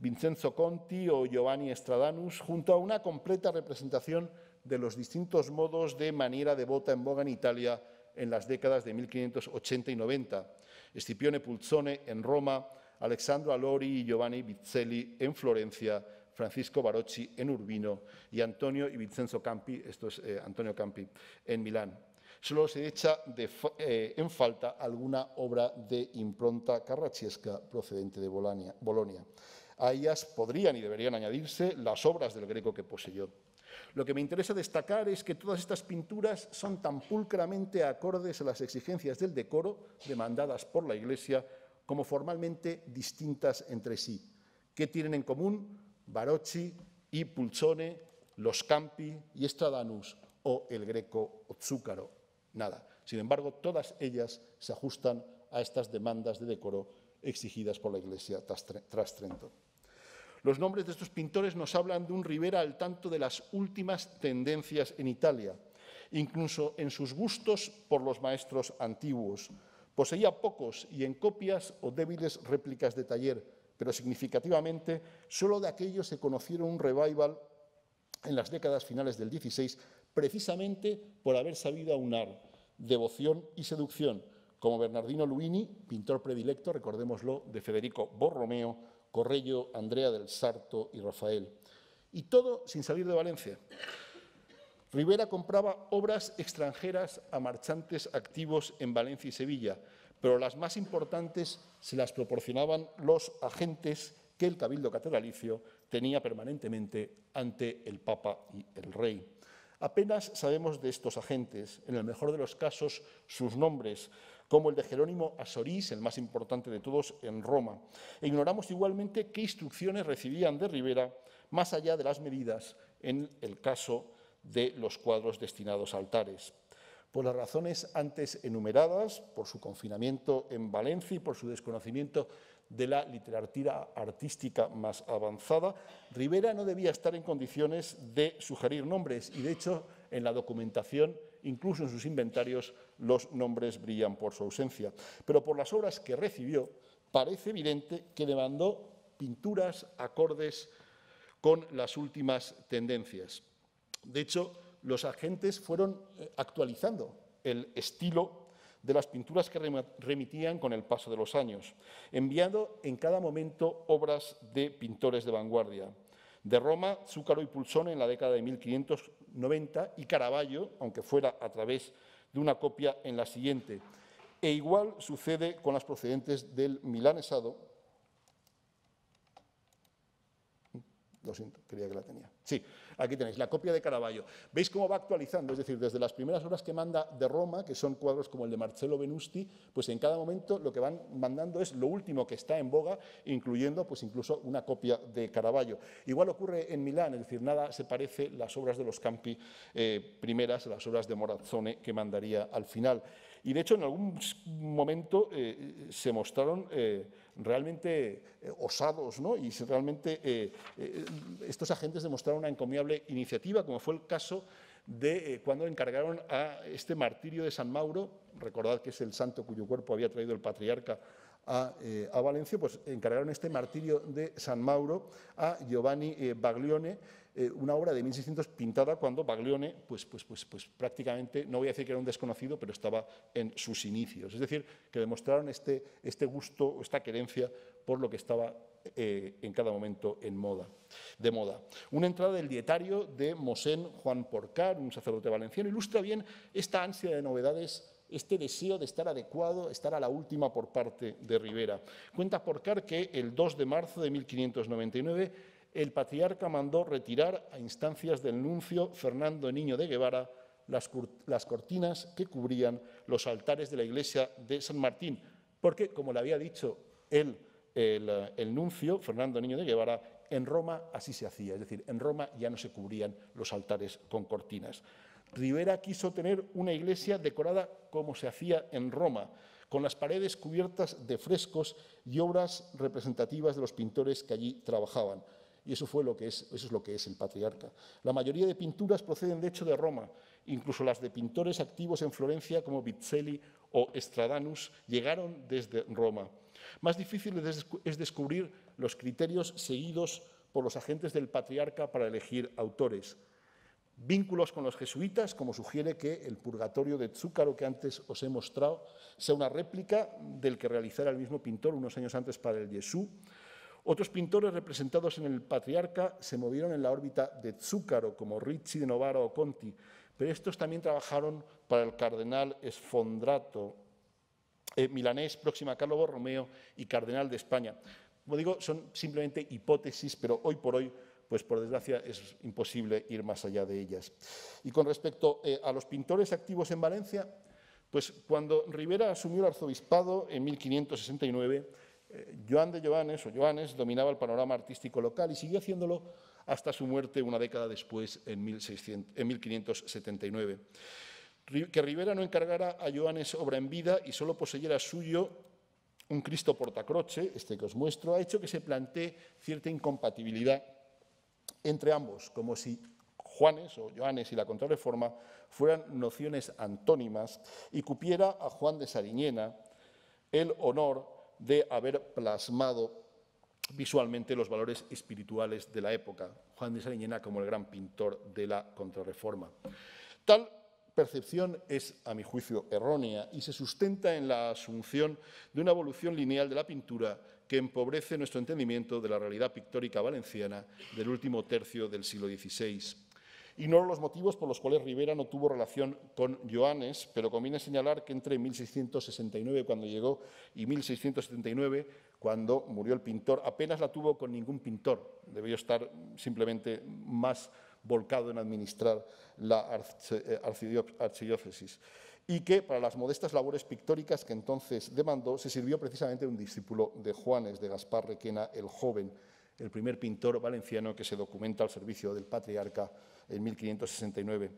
Vincenzo Conti o Giovanni Estradanus, junto a una completa representación de los distintos modos de maniera devota en boga en Italia en las décadas de 1580 y 90. Scipione Pulzone en Roma, Alexandro Alori y Giovanni Bizzelli en Florencia, Francisco Barocci en Urbino y Antonio y Vincenzo Campi, esto es eh, Antonio Campi, en Milán. Solo se echa eh, en falta alguna obra de impronta carrachiesca procedente de Bolonia. A ellas podrían y deberían añadirse las obras del Greco que poseyó. Lo que me interesa destacar es que todas estas pinturas son tan pulcramente acordes a las exigencias del decoro demandadas por la Iglesia como formalmente distintas entre sí. ¿Qué tienen en común Barocci y Pulzone, los Campi y Estradanus o el Greco o Zúcaro? Nada. Sin embargo, todas ellas se ajustan a estas demandas de decoro exigidas por la Iglesia tras Trento. Los nombres de estos pintores nos hablan de un Rivera al tanto de las últimas tendencias en Italia, incluso en sus gustos por los maestros antiguos. Poseía pocos y en copias o débiles réplicas de taller, pero significativamente solo de aquellos se conocieron un revival en las décadas finales del XVI, precisamente por haber sabido aunar devoción y seducción, como Bernardino Luini, pintor predilecto, recordémoslo, de Federico Borromeo, Corrello, Andrea del Sarto y Rafael. Y todo sin salir de Valencia. Rivera compraba obras extranjeras a marchantes activos en Valencia y Sevilla, pero las más importantes se las proporcionaban los agentes que el Cabildo Catedralicio tenía permanentemente ante el Papa y el Rey. Apenas sabemos de estos agentes, en el mejor de los casos sus nombres, como el de Jerónimo Asorís, el más importante de todos en Roma. E ignoramos igualmente qué instrucciones recibían de Rivera, más allá de las medidas en el caso de los cuadros destinados a altares. Por las razones antes enumeradas, por su confinamiento en Valencia y por su desconocimiento de la literatura artística más avanzada, Rivera no debía estar en condiciones de sugerir nombres y, de hecho, en la documentación incluso en sus inventarios los nombres brillan por su ausencia. Pero por las obras que recibió, parece evidente que demandó pinturas acordes con las últimas tendencias. De hecho, los agentes fueron eh, actualizando el estilo de las pinturas que remitían con el paso de los años, enviando en cada momento obras de pintores de vanguardia. De Roma, Zúcaro y Pulsone en la década de 1590 y Caravaggio, aunque fuera a través de una copia en la siguiente. E igual sucede con las procedentes del milanesado. Lo siento, creía que la tenía. Sí, Aquí tenéis la copia de Caravaggio. ¿Veis cómo va actualizando? Es decir, desde las primeras obras que manda de Roma, que son cuadros como el de Marcello Venusti, pues en cada momento lo que van mandando es lo último que está en boga, incluyendo pues incluso una copia de Caravaggio. Igual ocurre en Milán, es decir, nada se parece las obras de los Campi eh, primeras, las obras de Morazzone que mandaría al final. Y de hecho, en algún momento eh, se mostraron eh, realmente eh, osados, ¿no? y realmente estos agentes demostraron una encomiable iniciativa, como fue el caso de cuando encargaron a este martirio de San Mauro, recordad que es el santo cuyo cuerpo había traído el patriarca a, a Valencia, pues encargaron este martirio de San Mauro a Giovanni Baglione, eh, una obra de 1600 pintada cuando Baglione, pues, pues, pues, pues prácticamente, no voy a decir que era un desconocido, pero estaba en sus inicios. Es decir, que demostraron este, este gusto, esta querencia por lo que estaba eh, en cada momento en moda, de moda. Una entrada del dietario de Mosén Juan Porcar, un sacerdote valenciano, ilustra bien esta ansia de novedades este deseo de estar adecuado, estar a la última por parte de Rivera. Cuenta Porcar que el 2 de marzo de 1599 el patriarca mandó retirar a instancias del nuncio Fernando Niño de Guevara las, cortinas que cubrían los altares de la iglesia de San Martín, porque, como le había dicho el, el nuncio Fernando Niño de Guevara, en Roma así se hacía, es decir, en Roma ya no se cubrían los altares con cortinas. Rivera quiso tener una iglesia decorada como se hacía en Roma, con las paredes cubiertas de frescos y obras representativas de los pintores que allí trabajaban. Y eso, fue lo que es, eso es lo que es el patriarca. La mayoría de pinturas proceden, de hecho, de Roma. Incluso las de pintores activos en Florencia, como Bizzelli o Estradanus, llegaron desde Roma. Más difícil es descubrir los criterios seguidos por los agentes del patriarca para elegir autores. Vínculos con los jesuitas, como sugiere que el purgatorio de Zúcaro que antes os he mostrado sea una réplica del que realizara el mismo pintor unos años antes para el Jesús, otros pintores representados en el Patriarca se movieron en la órbita de Zúcaro, como Ricci de Novara o Conti, pero estos también trabajaron para el cardenal Esfondrato, eh, milanés próximo a Carlo Borromeo y cardenal de España. Como digo, son simplemente hipótesis, pero hoy por hoy, pues por desgracia, es imposible ir más allá de ellas. Y con respecto eh, a los pintores activos en Valencia, pues cuando Rivera asumió el arzobispado en 1569, eh, Joan de Joanes, o Joanes dominaba el panorama artístico local y siguió haciéndolo hasta su muerte una década después, en, 1579. Que Rivera no encargara a Joanes obra en vida y solo poseyera suyo un Cristo portacroce, este que os muestro, ha hecho que se plantee cierta incompatibilidad entre ambos, como si Juanes o Joanes y la Contrarreforma fueran nociones antónimas y cupiera a Juan de Sariñena el honor de haber plasmado visualmente los valores espirituales de la época, Juan de Sariñena como el gran pintor de la contrarreforma. Tal percepción es, a mi juicio, errónea y se sustenta en la asunción de una evolución lineal de la pintura que empobrece nuestro entendimiento de la realidad pictórica valenciana del último tercio del siglo XVI. Ignoro los motivos por los cuales Rivera no tuvo relación con Joanes, pero conviene señalar que entre 1669, cuando llegó, y 1679, cuando murió el pintor, apenas la tuvo con ningún pintor. Debió estar simplemente más volcado en administrar la eh, archidiócesis y que para las modestas labores pictóricas que entonces demandó se sirvió precisamente un discípulo de Juanes, de Gaspar Requena el Joven, el primer pintor valenciano que se documenta al servicio del patriarca en 1569.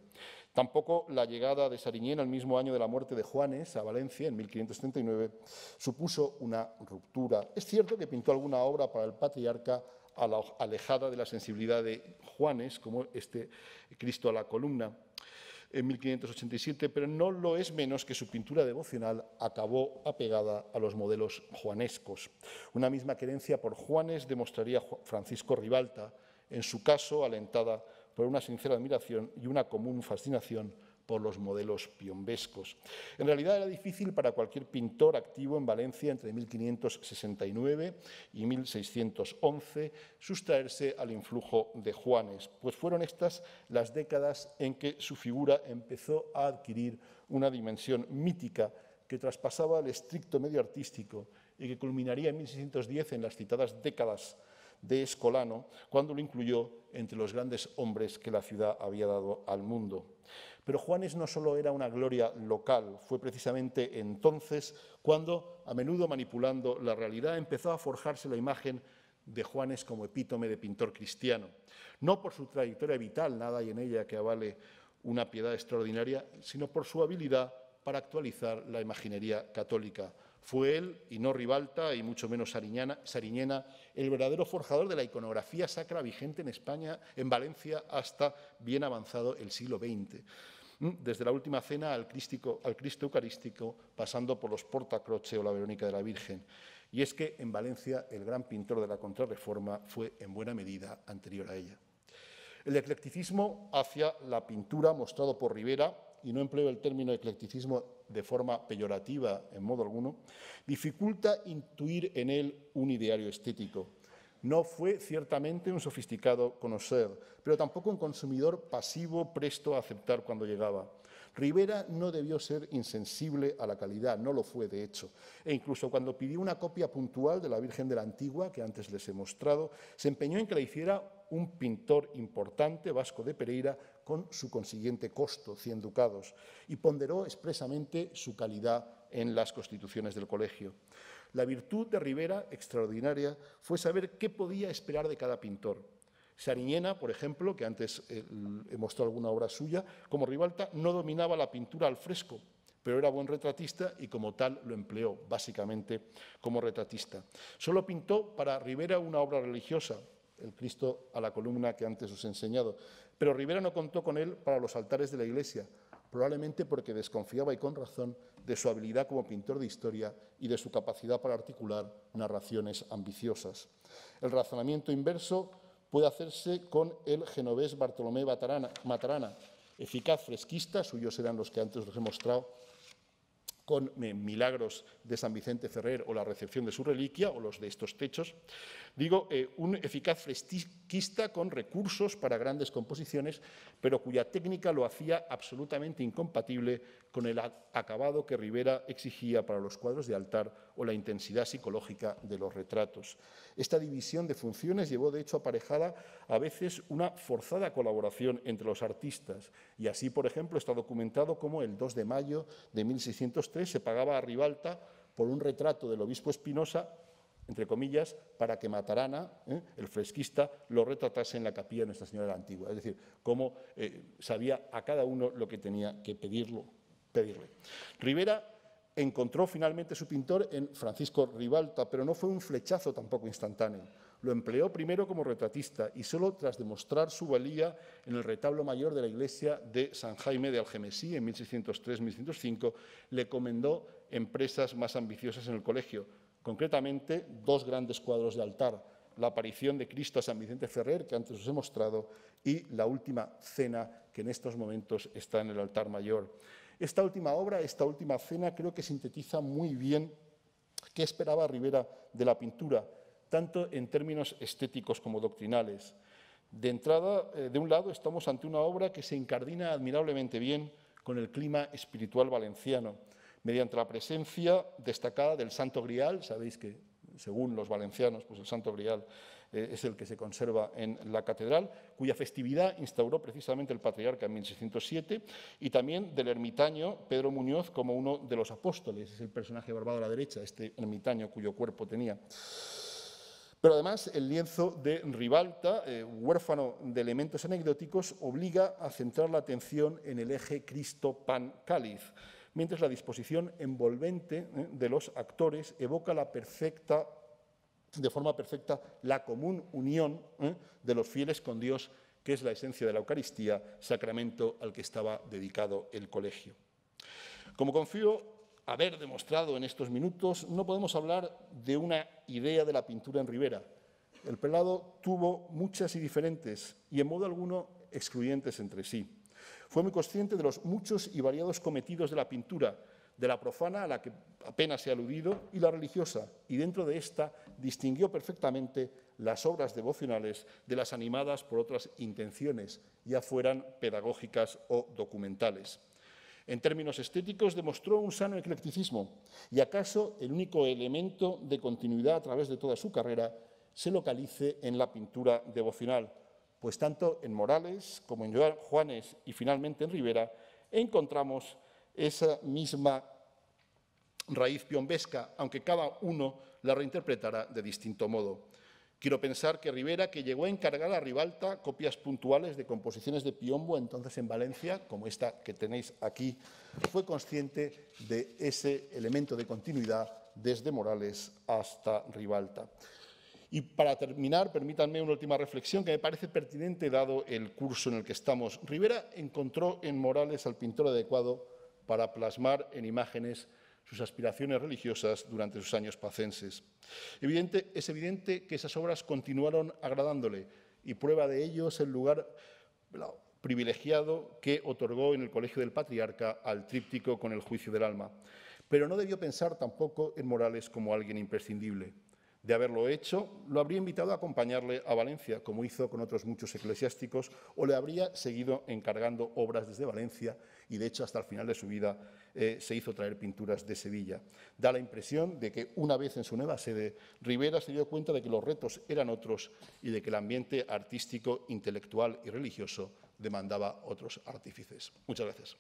Tampoco la llegada de Sariñena el mismo año de la muerte de Juanes a Valencia, en 1579, supuso una ruptura. Es cierto que pintó alguna obra para el patriarca alejada de la sensibilidad de Juanes, como este Cristo a la columna, en 1587, pero no lo es menos que su pintura devocional acabó apegada a los modelos juanescos. Una misma querencia por Juanes demostraría Francisco Ribalta, en su caso alentada por una sincera admiración y una común fascinación por los modelos piombescos. En realidad era difícil para cualquier pintor activo en Valencia entre 1569 y 1611 sustraerse al influjo de Juanes, pues fueron estas las décadas en que su figura empezó a adquirir una dimensión mítica que traspasaba el estricto medio artístico y que culminaría en 1610 en las citadas décadas de Escolano, cuando lo incluyó entre los grandes hombres que la ciudad había dado al mundo. Pero Juanes no solo era una gloria local, fue precisamente entonces cuando, a menudo manipulando la realidad, empezó a forjarse la imagen de Juanes como epítome de pintor cristiano. No por su trayectoria vital, nada hay en ella que avale una piedad extraordinaria, sino por su habilidad para actualizar la imaginería católica. Fue él, y no Ribalta, y mucho menos Sariñena, el verdadero forjador de la iconografía sacra vigente en España, en Valencia, hasta bien avanzado el siglo XX. Mm, desde la última cena al, Cristo Eucarístico, pasando por los Portacroce o la Verónica de la Virgen. Y es que en Valencia el gran pintor de la Contrarreforma fue en buena medida anterior a ella. El eclecticismo hacia la pintura mostrado por Rivera y no empleo el término eclecticismo de forma peyorativa en modo alguno, dificulta intuir en él un ideario estético. No fue ciertamente un sofisticado conocer, pero tampoco un consumidor pasivo presto a aceptar cuando llegaba. Rivera no debió ser insensible a la calidad, no lo fue de hecho. E incluso cuando pidió una copia puntual de la Virgen de la Antigua, que antes les he mostrado, se empeñó en que la hiciera un pintor importante, Vasco de Pereira, con su consiguiente costo, 100 ducados, y ponderó expresamente su calidad en las constituciones del colegio. La virtud de Rivera, extraordinaria, fue saber qué podía esperar de cada pintor. Sariñena, por ejemplo, que antes eh, he mostrado alguna obra suya, como Ribalta, no dominaba la pintura al fresco, pero era buen retratista y como tal lo empleó, básicamente como retratista. Solo pintó para Rivera una obra religiosa, el Cristo a la columna que antes os he enseñado, pero Rivera no contó con él para los altares de la iglesia, probablemente porque desconfiaba y con razón de su habilidad como pintor de historia y de su capacidad para articular narraciones ambiciosas. El razonamiento inverso puede hacerse con el genovés Bartolomé Matarana, eficaz fresquista, suyos eran los que antes os he mostrado, con eh, milagros de San Vicente Ferrer o la recepción de su reliquia o los de estos techos. Digo, eh, un eficaz fresquista con recursos para grandes composiciones, pero cuya técnica lo hacía absolutamente incompatible con el acabado que Rivera exigía para los cuadros de altar o la intensidad psicológica de los retratos. Esta división de funciones llevó, de hecho, aparejada a veces una forzada colaboración entre los artistas. Y así, por ejemplo, está documentado cómo el 2 de mayo de 1603 se pagaba a Ribalta por un retrato del obispo Espinosa entre comillas, para que Matarana, ¿eh? el fresquista, lo retratase en la capilla de Nuestra Señora de la Antigua. Es decir, cómo eh, sabía a cada uno lo que tenía que pedirlo, pedirle. Rivera Encontró finalmente su pintor en Francisco Ribalta, pero no fue un flechazo tampoco instantáneo. Lo empleó primero como retratista y solo tras demostrar su valía en el retablo mayor de la iglesia de San Jaime de Algemesí en 1603-1605, le comendó empresas más ambiciosas en el colegio, concretamente dos grandes cuadros de altar, la aparición de Cristo a San Vicente Ferrer, que antes os he mostrado, y la última cena, que en estos momentos está en el altar mayor. Esta última obra, esta última cena, creo que sintetiza muy bien qué esperaba Rivera de la pintura, tanto en términos estéticos como doctrinales. De entrada, eh, de un lado, estamos ante una obra que se incardina admirablemente bien con el clima espiritual valenciano, mediante la presencia destacada del Santo Grial, sabéis que según los valencianos, pues el Santo Grial eh, es el que se conserva en la catedral, cuya festividad instauró precisamente el patriarca en 1607, y también del ermitaño Pedro Muñoz como uno de los apóstoles, es el personaje barbado a la derecha, este ermitaño cuyo cuerpo tenía. Pero además el lienzo de Ribalta, eh, huérfano de elementos anecdóticos, obliga a centrar la atención en el eje Cristo-Pan-Cáliz, mientras la disposición envolvente eh, de los actores evoca la perfecta de forma perfecta la común unión ¿eh? de los fieles con Dios, que es la esencia de la Eucaristía, sacramento al que estaba dedicado el colegio. Como confío haber demostrado en estos minutos, no podemos hablar de una idea de la pintura en Rivera. El prelado tuvo muchas y diferentes, y en modo alguno excluyentes entre sí. Fue muy consciente de los muchos y variados cometidos de la pintura, de la profana a la que apenas se ha aludido y la religiosa, y dentro de esta distinguió perfectamente las obras devocionales de las animadas por otras intenciones, ya fueran pedagógicas o documentales. En términos estéticos demostró un sano eclecticismo. Y acaso el único elemento de continuidad a través de toda su carrera se localice en la pintura devocional, pues tanto en Morales como en Juanes y finalmente en Rivera encontramos esa misma raíz piombesca, aunque cada uno la reinterpretará de distinto modo. Quiero pensar que Rivera, que llegó a encargar a Ribalta copias puntuales de composiciones de Piombo, entonces en Valencia, como esta que tenéis aquí, fue consciente de ese elemento de continuidad desde Morales hasta Ribalta. Y para terminar, permítanme una última reflexión que me parece pertinente dado el curso en el que estamos. Rivera encontró en Morales al pintor adecuado para plasmar en imágenes sus aspiraciones religiosas durante sus años pacenses. Es evidente que esas obras continuaron agradándole y prueba de ello es el lugar privilegiado que otorgó en el Colegio del Patriarca al tríptico con el juicio del alma. Pero no debió pensar tampoco en Morales como alguien imprescindible. De haberlo hecho, lo habría invitado a acompañarle a Valencia, como hizo con otros muchos eclesiásticos, o le habría seguido encargando obras desde Valencia y, de hecho, hasta el final de su vida eh, se hizo traer pinturas de Sevilla. Da la impresión de que, una vez en su nueva sede, Rivera se dio cuenta de que los retos eran otros y de que el ambiente artístico, intelectual y religioso demandaba otros artífices. Muchas gracias.